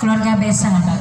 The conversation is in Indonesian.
keluarga besar.